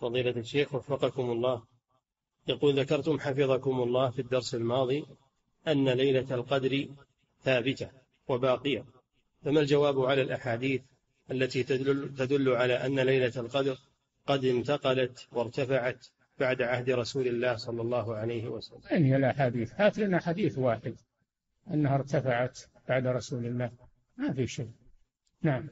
فضيلة الشيخ وفقكم الله. يقول ذكرتم حفظكم الله في الدرس الماضي أن ليلة القدر ثابتة وباقية. فما الجواب على الأحاديث التي تدل, تدل على أن ليلة القدر قد انتقلت وارتفعت بعد عهد رسول الله صلى الله عليه وسلم؟ أين هي الأحاديث؟ هات لنا حديث واحد أنها ارتفعت بعد رسول الله. ما في شيء. نعم.